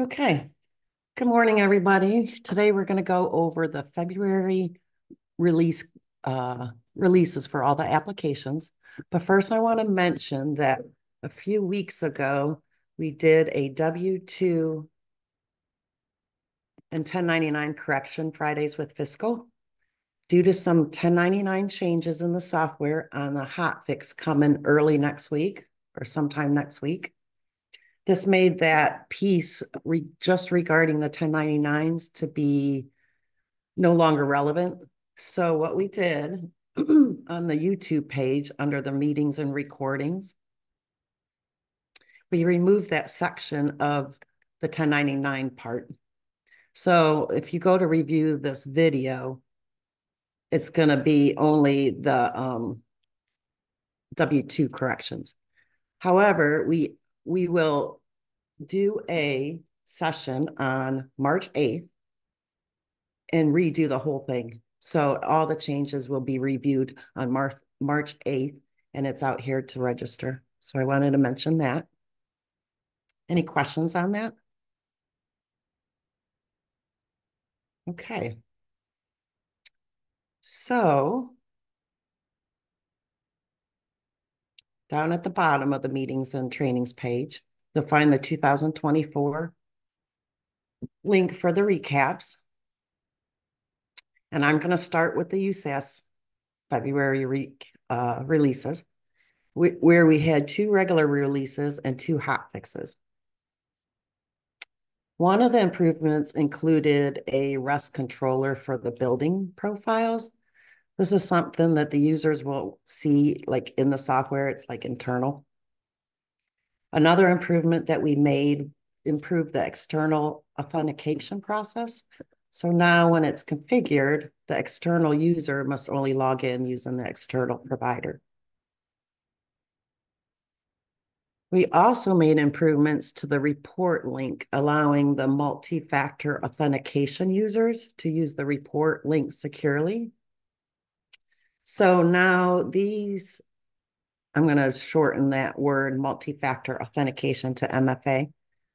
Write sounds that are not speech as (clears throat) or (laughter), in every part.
Okay. Good morning, everybody. Today we're going to go over the February release uh, releases for all the applications. But first, I want to mention that a few weeks ago, we did a W-2 and 1099 correction Fridays with fiscal. Due to some 1099 changes in the software on the hot fix coming early next week or sometime next week, this made that piece re just regarding the 1099s to be no longer relevant. So what we did (clears throat) on the YouTube page under the meetings and recordings, we removed that section of the 1099 part. So if you go to review this video, it's going to be only the um, W-2 corrections. However, we we will do a session on March 8th and redo the whole thing. So all the changes will be reviewed on Mar March 8th and it's out here to register. So I wanted to mention that. Any questions on that? Okay. So down at the bottom of the meetings and trainings page, you'll find the 2024 link for the recaps. And I'm going to start with the USAS February re uh, releases, where we had two regular releases and two hot fixes. One of the improvements included a rest controller for the building profiles. This is something that the users will see like in the software, it's like internal. Another improvement that we made improved the external authentication process. So now when it's configured, the external user must only log in using the external provider. We also made improvements to the report link, allowing the multi-factor authentication users to use the report link securely. So now these I'm going to shorten that word multi-factor authentication to MFA.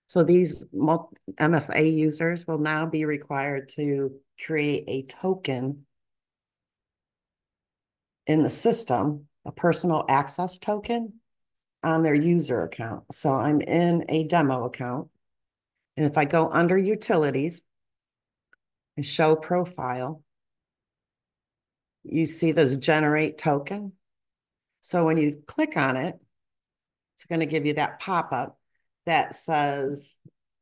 So these MFA users will now be required to create a token in the system, a personal access token on their user account. So I'm in a demo account. And if I go under utilities and show profile, you see this generate token. So when you click on it, it's going to give you that pop-up that says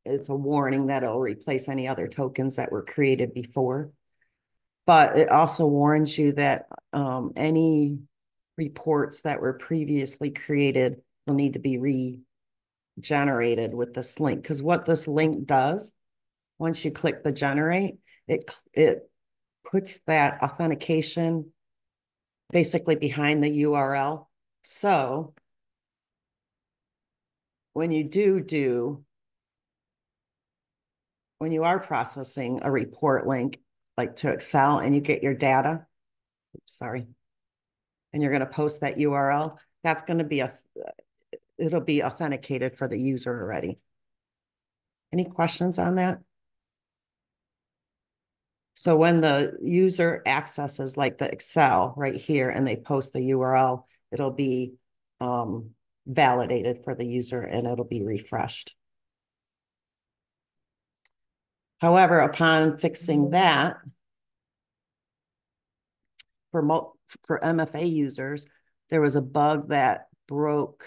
it's a warning that it'll replace any other tokens that were created before. But it also warns you that um, any reports that were previously created will need to be regenerated with this link. Because what this link does, once you click the generate, it, it puts that authentication basically behind the URL. So when you do do, when you are processing a report link, like to Excel and you get your data, sorry, and you're going to post that URL, that's going to be a, it'll be authenticated for the user already. Any questions on that? So when the user accesses like the Excel right here and they post the URL, it'll be um, validated for the user and it'll be refreshed. However, upon fixing that, for, for MFA users, there was a bug that broke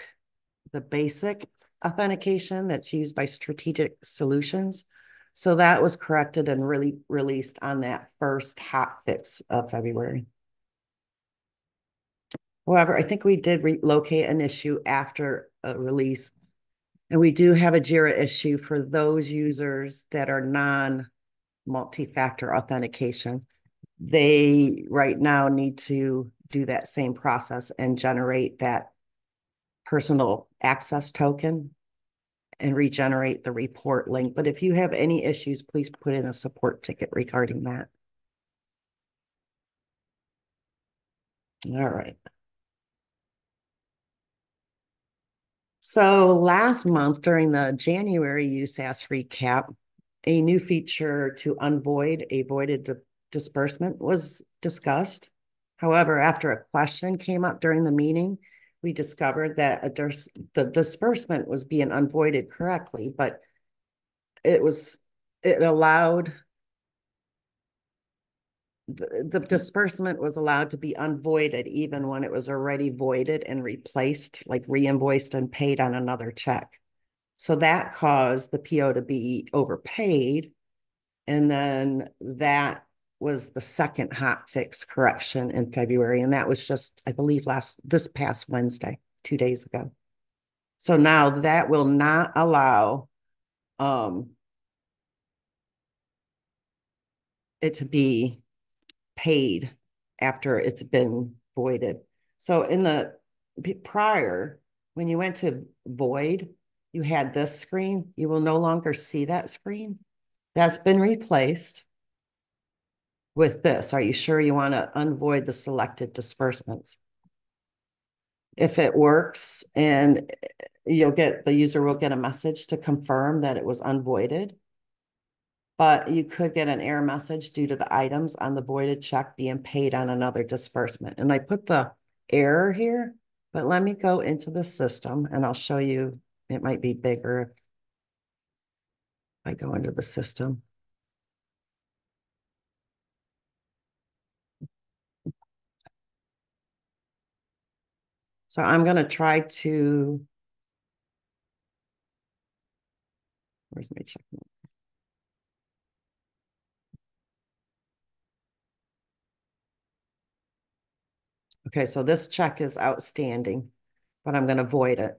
the basic authentication that's used by strategic solutions. So that was corrected and really released on that first hot fix of February. However, I think we did relocate an issue after a release. And we do have a JIRA issue for those users that are non multi-factor authentication. They right now need to do that same process and generate that personal access token and regenerate the report link. But if you have any issues, please put in a support ticket regarding that. All right. So last month during the January USAS recap, a new feature to unvoid a voided di- disbursement was discussed. However, after a question came up during the meeting, we discovered that a dis- the disbursement was being unvoided correctly, but it was, it allowed the, the disbursement was allowed to be unvoided even when it was already voided and replaced, like re-invoiced and paid on another check. So that caused the PO to be overpaid. And then that was the second hot fix correction in February. And that was just, I believe, last this past Wednesday, two days ago. So now that will not allow um it to be paid after it's been voided. So in the prior, when you went to void, you had this screen. You will no longer see that screen. That's been replaced with this. Are you sure you want to unvoid the selected disbursements? If it works and eh, you'll get, the user will get a message to confirm that it was unvoided. But you could get an error message due to the items on the voided check being paid on another disbursement. And I put the error here, but let me go into the system and I'll show you, it might be bigger. if I go into the system. So I'm going to try to, where's my check? Okay, so this check is outstanding, but I'm going to void it.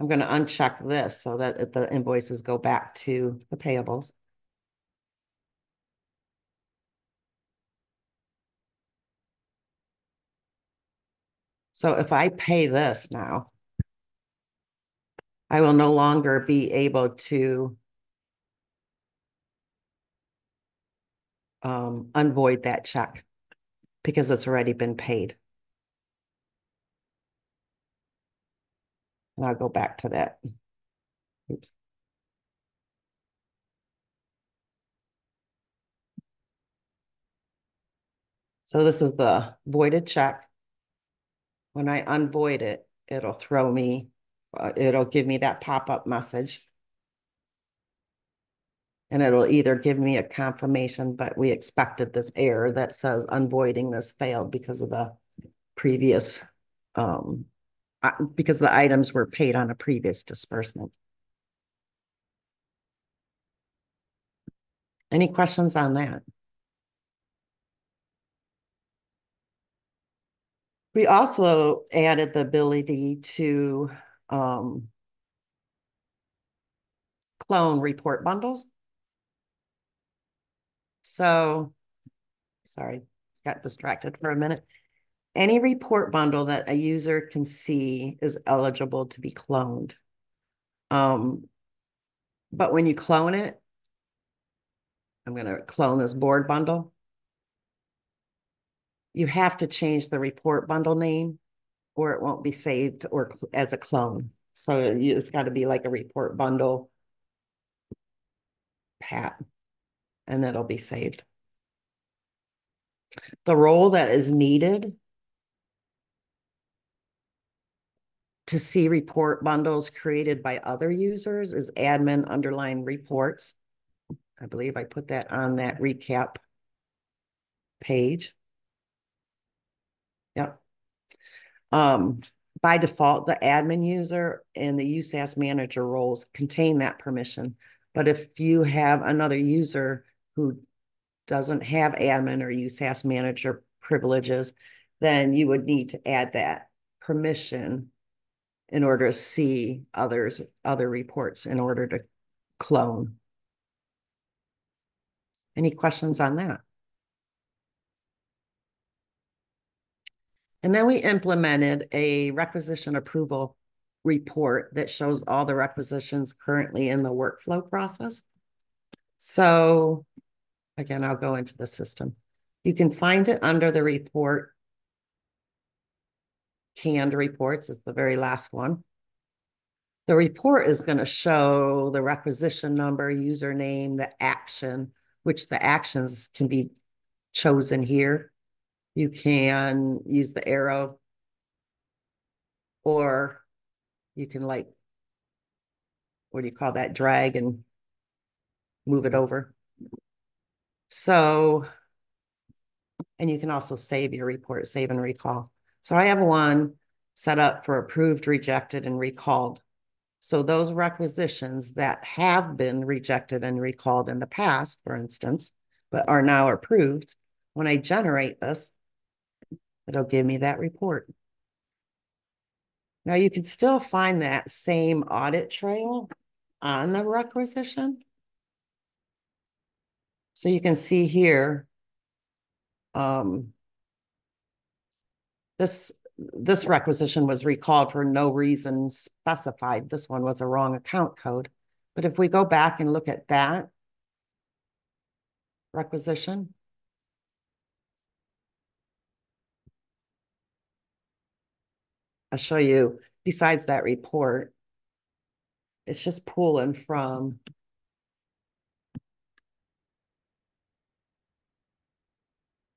I'm going to uncheck this so that the invoices go back to the payables. So if I pay this now, I will no longer be able to um, unvoid that check because it's already been paid. And I'll go back to that. Oops. So this is the voided check. When I unvoid it, it'll throw me, uh, it'll give me that pop-up message. And it'll either give me a confirmation, but we expected this error that says unvoiding this failed because of the previous, um, because the items were paid on a previous disbursement. Any questions on that? We also added the ability to um, clone report bundles. So, sorry, got distracted for a minute. Any report bundle that a user can see is eligible to be cloned. Um, but when you clone it, I'm going to clone this board bundle. You have to change the report bundle name or it won't be saved or as a clone. So it's got to be like a report bundle pat and that'll be saved. The role that is needed to see report bundles created by other users is admin underline reports. I believe I put that on that recap page. Yep. Um, by default, the admin user and the USAS manager roles contain that permission. But if you have another user who doesn't have admin or USAS manager privileges, then you would need to add that permission in order to see others, other reports in order to clone. Any questions on that? And then we implemented a requisition approval report that shows all the requisitions currently in the workflow process. So again, I'll go into the system. You can find it under the report canned reports is the very last one. The report is going to show the requisition number, username, the action, which the actions can be chosen here. You can use the arrow or you can like, what do you call that? Drag and move it over. So, and you can also save your report, save and recall. So I have one set up for approved, rejected, and recalled. So those requisitions that have been rejected and recalled in the past, for instance, but are now approved, when I generate this, it'll give me that report. Now you can still find that same audit trail on the requisition. So you can see here, um, this this requisition was recalled for no reason specified. This one was a wrong account code. But if we go back and look at that requisition, I'll show you, besides that report, it's just pulling from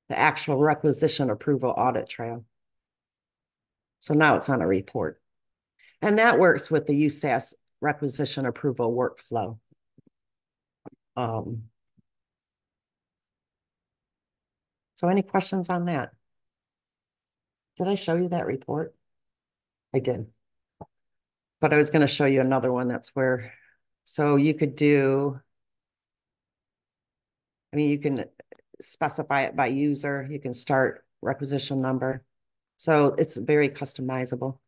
the actual requisition approval audit trail. So now it's on a report. And that works with the USAS requisition approval workflow. Um, so any questions on that? Did I show you that report? I did. But I was going to show you another one that's where, so you could do, I mean, you can specify it by user. You can start requisition number. So it's very customizable.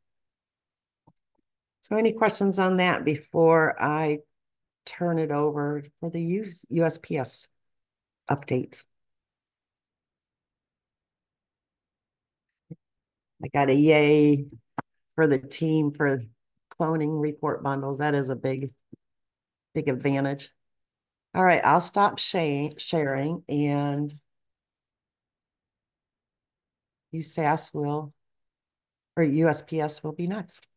So any questions on that before I turn it over for the US, USPS updates? I got a yay for the team for cloning report bundles. That is a big, big advantage. All right, I'll stop sharing and USAS will, or USPS will be next.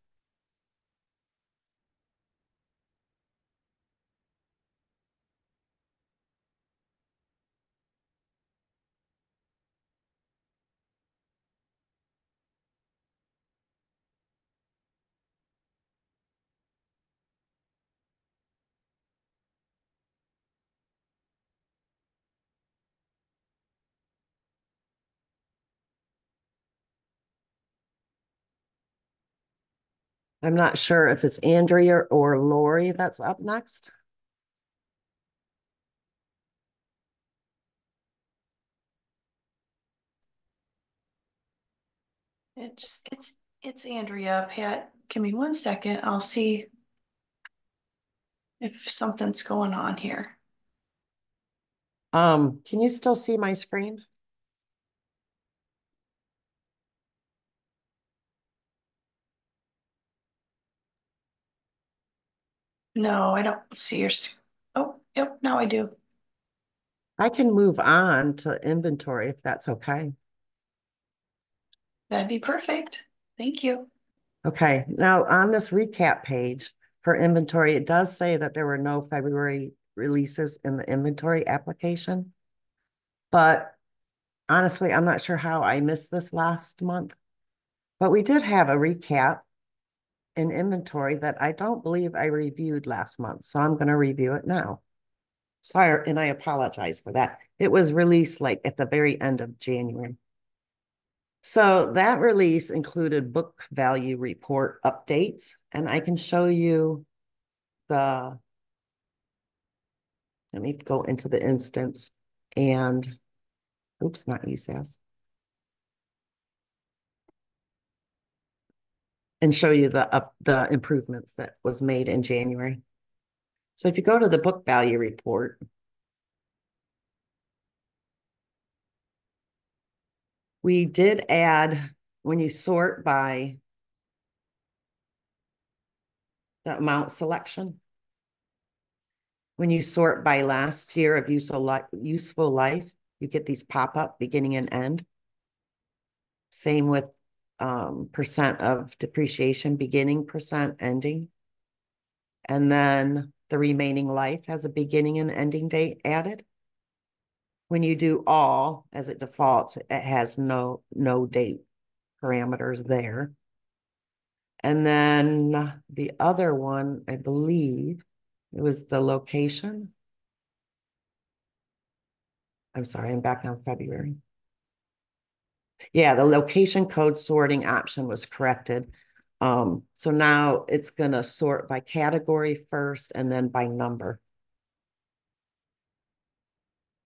I'm not sure if it's Andrea or Lori that's up next. It's it's it's Andrea. Pat, give me one second. I'll see if something's going on here. Um, can you still see my screen? No, I don't see your. Oh, yep, now I do. I can move on to inventory if that's okay. That'd be perfect. Thank you. Okay, now on this recap page for inventory, it does say that there were no February releases in the inventory application. But honestly, I'm not sure how I missed this last month. But we did have a recap in inventory that I don't believe I reviewed last month. So I'm going to review it now. Sorry, and I apologize for that. It was released like at the very end of January. So that release included book value report updates, and I can show you the, let me go into the instance and, oops, not USAS. And show you the the improvements that was made in January. So if you go to the book value report, we did add when you sort by the amount selection. When you sort by last year of useful life, useful life, you get these pop up beginning and end. Same with um, percent of depreciation, beginning percent, ending. And then the remaining life has a beginning and ending date added. When you do all, as it defaults, it has no, no date parameters there. And then the other one, I believe, it was the location. I'm sorry, I'm back on February. Yeah, the location code sorting option was corrected. Um, so now it's gonna sort by category first and then by number.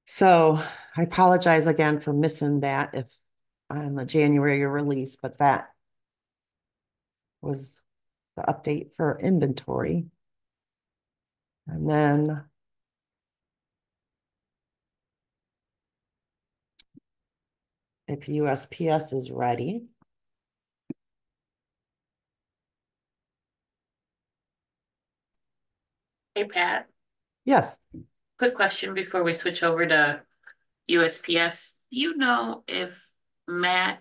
So I apologize again for missing that if on the January release, but that was the update for inventory. And then if USPS is ready. Hey Pat, Yes, quick question before we switch over to USPS. Do you know if Matt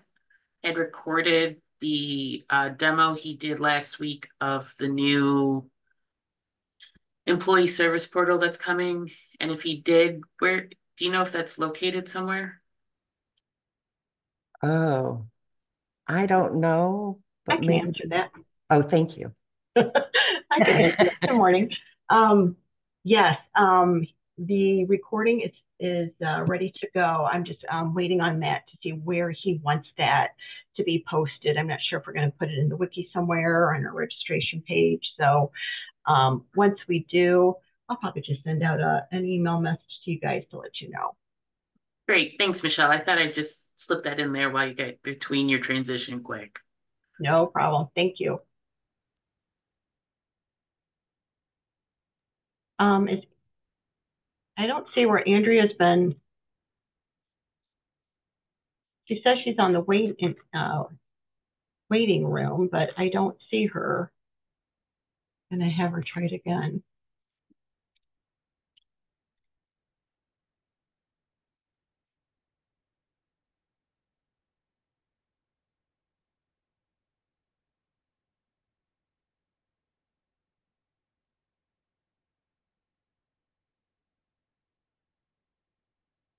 had recorded the uh demo he did last week of the new employee service portal that's coming? And if he did, where, do you know if that's located somewhere? Oh, I don't know, I but can maybe, answer that. oh, thank you. (laughs) I can answer that. Good morning. Um, yes, um, the recording is, is, uh, ready to go. I'm just, um, waiting on Matt to see where he wants that to be posted. I'm not sure if we're gonna put it in the wiki somewhere or on our registration page. So, um, once we do, I'll probably just send out a, an email message to you guys to let you know. Great, thanks, Michelle. I thought I'd just slip that in there while you get between your transition quick. No problem. Thank you. Um, is, I don't see where Andrea's been. She says she's on the wait in, uh, waiting room, but I don't see her. And I have her try it again.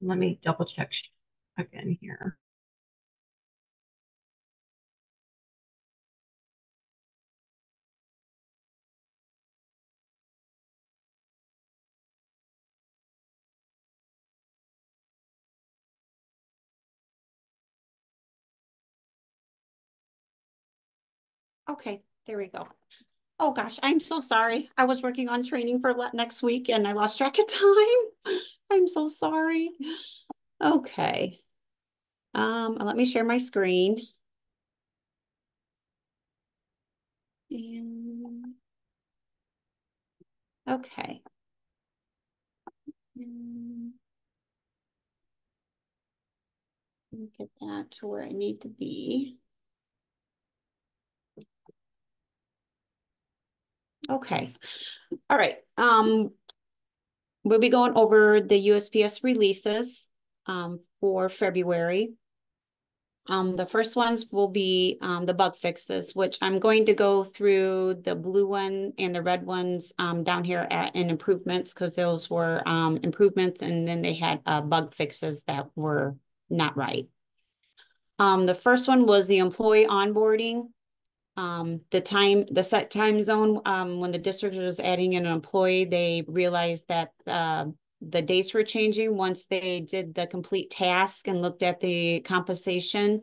Let me double check again here. Okay, there we go. Oh gosh, I'm so sorry. I was working on training for next week and I lost track of time. (laughs) I'm so sorry. Okay. Um, let me share my screen. And okay. And Get that to where I need to be. Okay, all right. Um, we'll be going over the USPS releases um, for February. Um, the first ones will be um, the bug fixes, which I'm going to go through the blue one and the red ones um, down here at in improvements because those were um, improvements and then they had uh, bug fixes that were not right. Um, the first one was the employee onboarding um, the time, the set time zone, um, when the district was adding in an employee, they realized that, uh, the dates were changing once they did the complete task and looked at the compensation.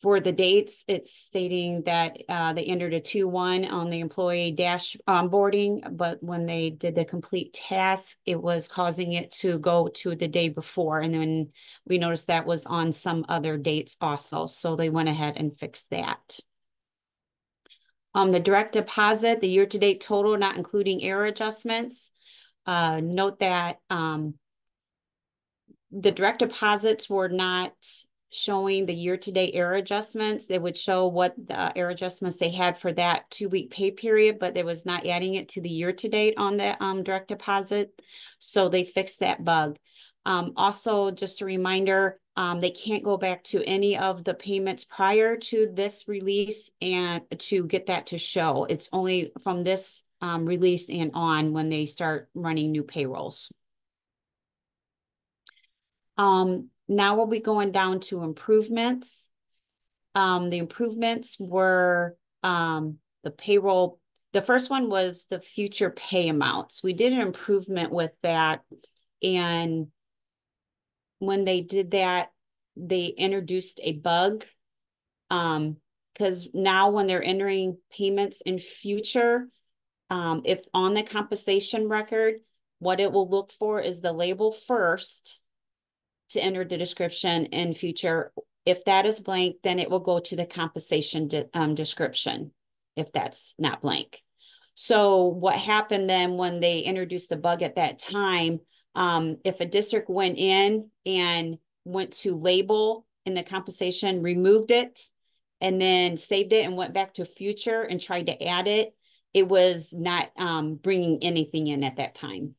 For the dates, it's stating that, uh, they entered a two one on the employee dash onboarding, but when they did the complete task, it was causing it to go to the day before. And then we noticed that was on some other dates also, so they went ahead and fixed that. Um, the direct deposit, the year-to-date total, not including error adjustments. Uh, note that, um, the direct deposits were not showing the year-to-date error adjustments. They would show what the error adjustments they had for that two-week pay period, but they was not adding it to the year-to-date on the, um, direct deposit. So they fixed that bug. Um, also, just a reminder, Um, they can't go back to any of the payments prior to this release and to get that to show. It's only from this um, release and on when they start running new payrolls. Um, now we'll be going down to improvements. Um, the improvements were um, the payroll. The first one was the future pay amounts. We did an improvement with that. And when they did that, they introduced a bug. Um, because now when they're entering payments in future, um, if on the compensation record, what it will look for is the label first to enter the description in future. If that is blank, then it will go to the compensation de um, description if that's not blank. So what happened then when they introduced the bug at that time, um, if a district went in and went to label in the compensation, removed it, and then saved it and went back to future and tried to add it, it was not um, bringing anything in at that time.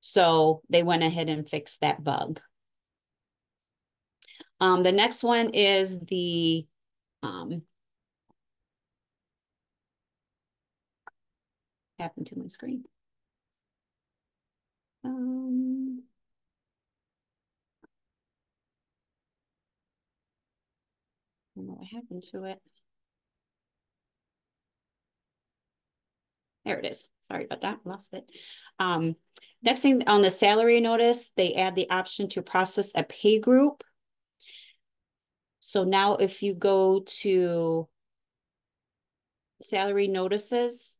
So they went ahead and fixed that bug. Um, the next one is the um, happened to my screen. Happened to it. There it is. Sorry about that. Lost it. Um, next thing on the salary notice, they add the option to process a pay group. So now if you go to salary notices,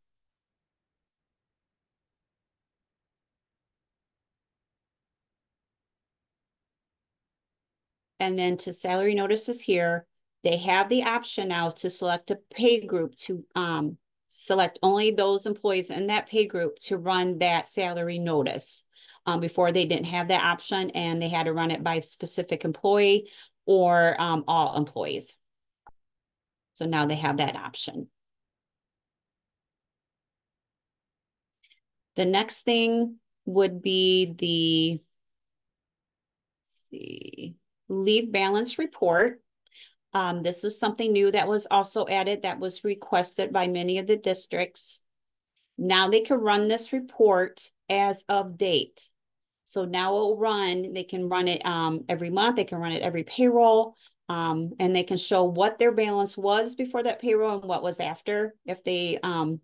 and then to salary notices here, they have the option now to select a pay group to um, select only those employees in that pay group to run that salary notice. Um, before they didn't have that option and they had to run it by specific employee or um, all employees. So now they have that option. The next thing would be the, see, leave balance report. Um, this was something new that was also added that was requested by many of the districts. Now they can run this report as of date. So now it will run, they can run it um, every month, they can run it every payroll, um, and they can show what their balance was before that payroll and what was after if they um,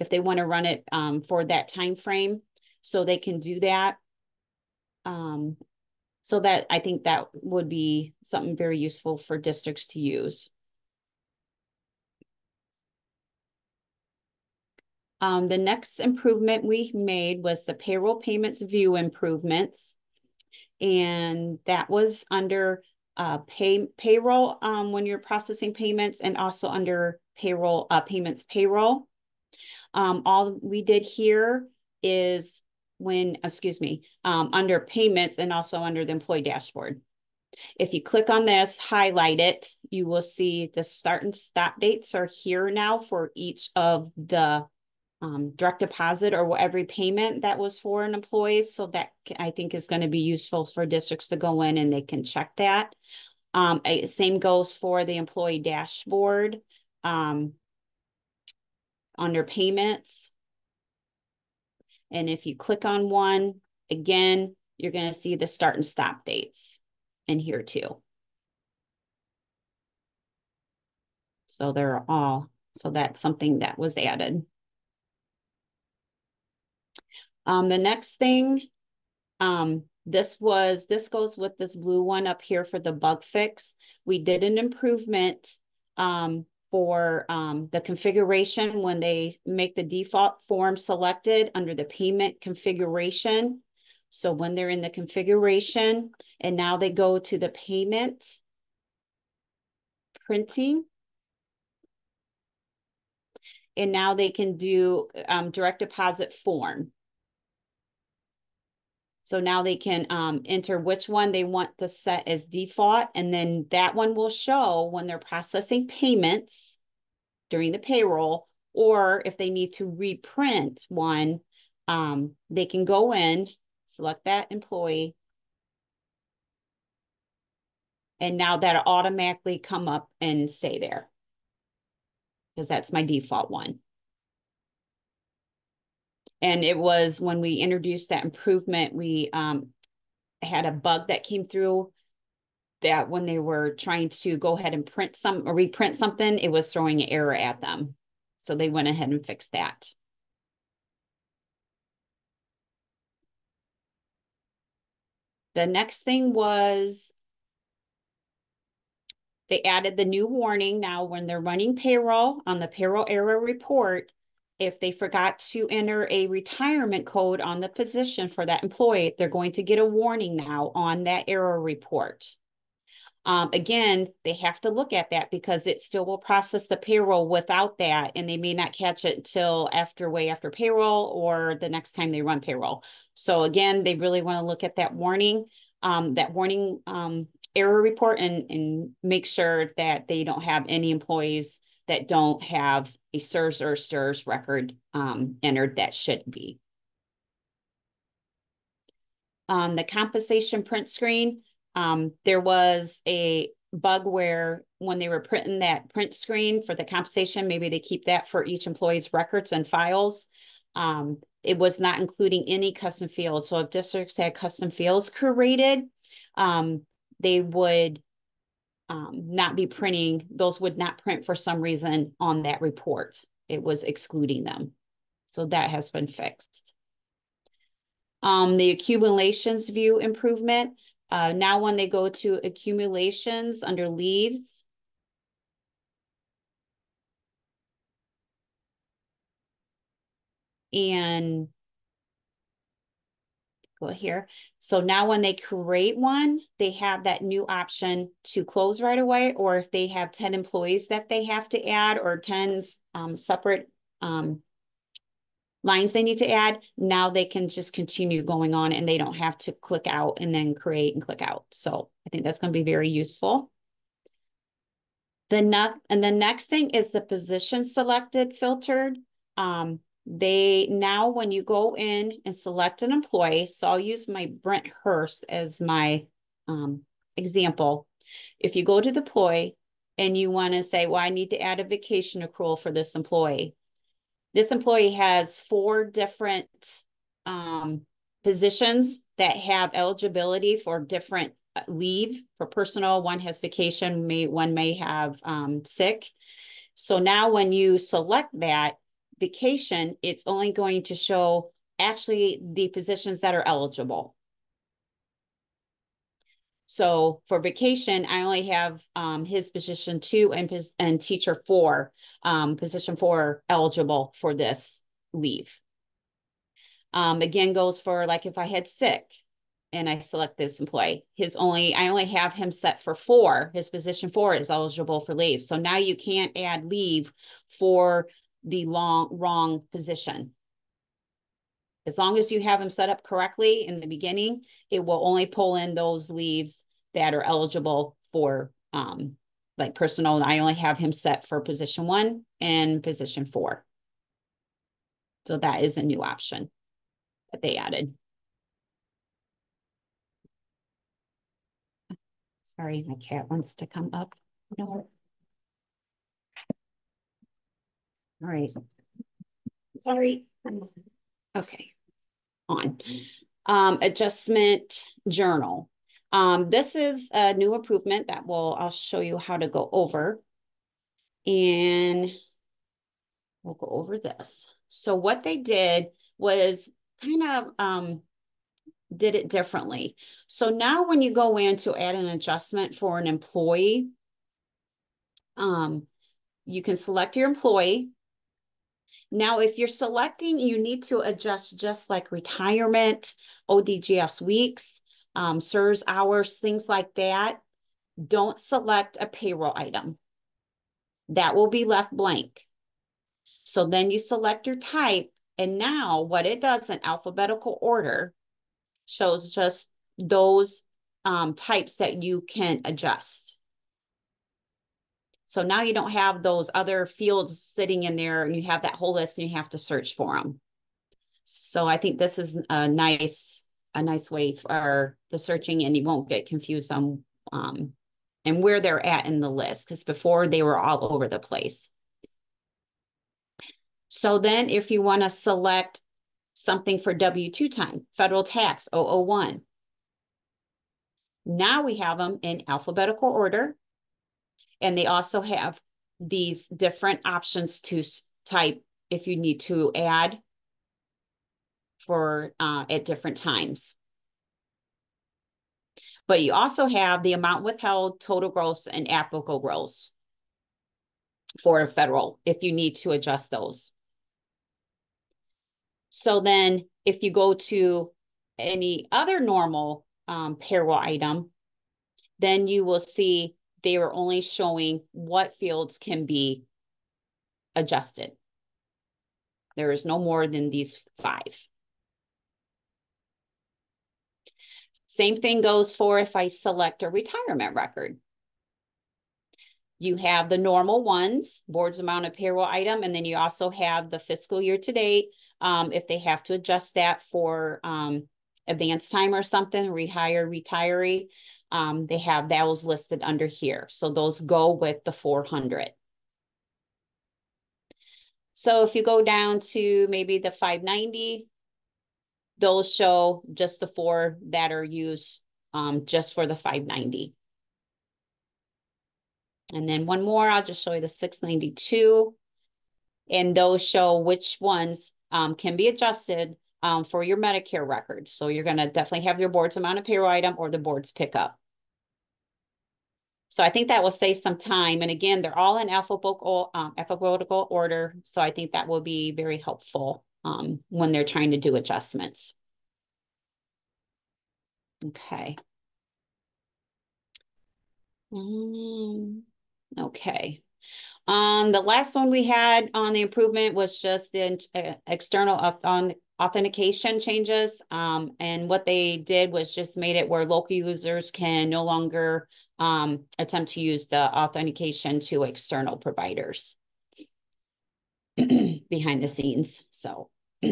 if they want to run it um, for that time frame. So they can do that. Um, so that I think that would be something very useful for districts to use. Um, the next improvement we made was the payroll payments view improvements. And that was under uh, pay payroll um, when you're processing payments and also under payroll uh, payments payroll. Um, all we did here is when, excuse me, um, under payments and also under the employee dashboard. If you click on this, highlight it, you will see the start and stop dates are here now for each of the um, direct deposit or every payment that was for an employee. So that I think is going to be useful for districts to go in and they can check that. Um, same goes for the employee dashboard um, under payments. And if you click on one, again, you're going to see the start and stop dates in here too. So they're all, so that's something that was added. Um, the next thing, um, this was, this goes with this blue one up here for the bug fix. We did an improvement um, for um, the configuration when they make the default form selected under the payment configuration. So when they're in the configuration and now they go to the payment printing. And now they can do um, direct deposit form. So now they can um, enter which one they want to set as default. And then that one will show when they're processing payments during the payroll, or if they need to reprint one, um, they can go in, select that employee, And now that'll automatically come up and stay there. Because that's my default one. And it was when we introduced that improvement, we um had a bug that came through that when they were trying to go ahead and print some or reprint something, it was throwing an error at them. So they went ahead and fixed that. The next thing was they added the new warning now when they're running payroll on the payroll error report. If they forgot to enter a retirement code on the position for that employee, they're going to get a warning now on that error report. Um, again, they have to look at that because it still will process the payroll without that, and they may not catch it until after way after payroll or the next time they run payroll. So again, they really want to look at that warning, um, that warning um, error report and, and make sure that they don't have any employees that don't have a SERS or STRS record um, entered that should be. On the compensation print screen, um, there was a bug where when they were printing that print screen for the compensation, maybe they keep that for each employee's records and files. Um, it was not including any custom fields. So if districts had custom fields created, um, they would um, not be printing, those would not print for some reason on that report. It was excluding them. So that has been fixed. Um, the accumulations view improvement. Uh, now when they go to accumulations under leaves, and go here. So now when they create one, they have that new option to close right away, or if they have 10 employees that they have to add or 10 um, separate um, lines they need to add, now they can just continue going on and they don't have to click out and then create and click out. So I think that's going to be very useful. The and the next thing is the position selected filtered. Um, they now, when you go in and select an employee, so I'll use my Brent Hurst as my um, example. If you go to the employee and you want to say, well, I need to add a vacation accrual for this employee, this employee has four different um, positions that have eligibility for different uh, leave for personal. One has vacation, may one may have um, sick. So now when you select that vacation, it's only going to show actually the positions that are eligible. So for vacation, I only have um, his position two and, and teacher four, um, position four eligible for this leave. Um, again, goes for like if I had sick and I select this employee, his only, I only have him set for four, his position four is eligible for leave. So now you can't add leave for the long, wrong position. As long as you have them set up correctly in the beginning, it will only pull in those leaves that are eligible for um, like personal. I only have him set for position one and position four. So that is a new option that they added. Sorry, my cat wants to come up. No. All right. Sorry. Okay. On. Um, adjustment journal. Um, this is a new improvement that will, I'll show you how to go over. And we'll go over this. So what they did was kind of um, did it differently. So now when you go in to add an adjustment for an employee, um, you can select your employee now, if you're selecting, you need to adjust just like retirement, ODGF's weeks, um, SERS hours, things like that. Don't select a payroll item. That will be left blank. So then you select your type. And now what it does in alphabetical order shows just those um, types that you can adjust. So now you don't have those other fields sitting in there and you have that whole list and you have to search for them. So I think this is a nice, a nice way for the searching and you won't get confused on um, and where they're at in the list, because before they were all over the place. So then if you want to select something for W-2 time, federal tax 001. Now we have them in alphabetical order. And they also have these different options to type if you need to add for uh, at different times. But you also have the amount withheld, total gross, and applicable gross for federal if you need to adjust those. So then if you go to any other normal um, payroll item, then you will see they were only showing what fields can be adjusted. There is no more than these five. Same thing goes for if I select a retirement record. You have the normal ones, board's amount of payroll item, and then you also have the fiscal year to date, um, if they have to adjust that for um, advance time or something, rehire, retiree, um, they have that was listed under here. So those go with the 400. So if you go down to maybe the 590, those show just the four that are used um, just for the 590. And then one more, I'll just show you the 692. And those show which ones um, can be adjusted um, for your Medicare records. So you're going to definitely have your board's amount of payroll item or the board's pickup. So I think that will save some time. And again, they're all in alphabetical, um, alphabetical order. So I think that will be very helpful um, when they're trying to do adjustments. Okay. Mm, okay. Um, the last one we had on the improvement was just the uh, external on authentication changes. Um, and what they did was just made it where local users can no longer um, attempt to use the authentication to external providers (clears throat) behind the scenes. So (clears throat)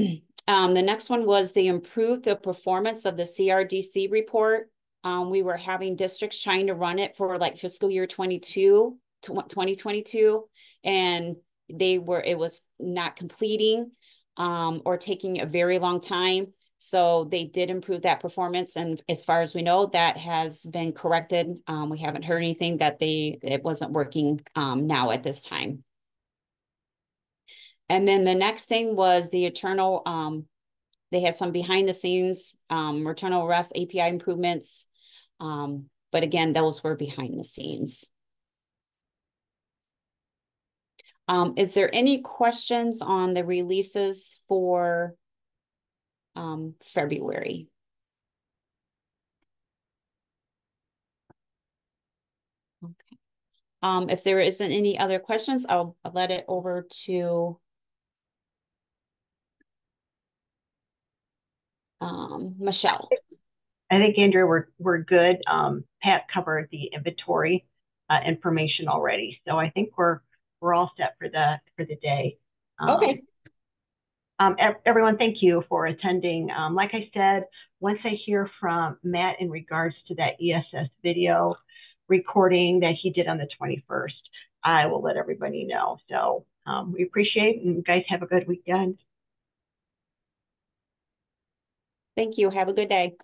um, the next one was they improved the performance of the CRDC report. Um, we were having districts trying to run it for like fiscal year 22 2022 and they were it was not completing um, or taking a very long time so they did improve that performance and as far as we know that has been corrected. Um, we haven't heard anything that they it wasn't working um, now at this time. And then the next thing was the eternal um, they had some behind the scenes um, eternal rest api improvements. Um, but again those were behind the scenes. Um, is there any questions on the releases for um, February? Okay. Um, if there isn't any other questions, I'll, I'll let it over to um, Michelle. I think Andrea, we're we're good. Um, Pat covered the inventory uh, information already, so I think we're we're all set for the for the day. Um, okay. Um, everyone, thank you for attending. Um, like I said, once I hear from Matt in regards to that ESS video recording that he did on the 21st, I will let everybody know. So um, we appreciate and guys have a good weekend. Thank you. Have a good day.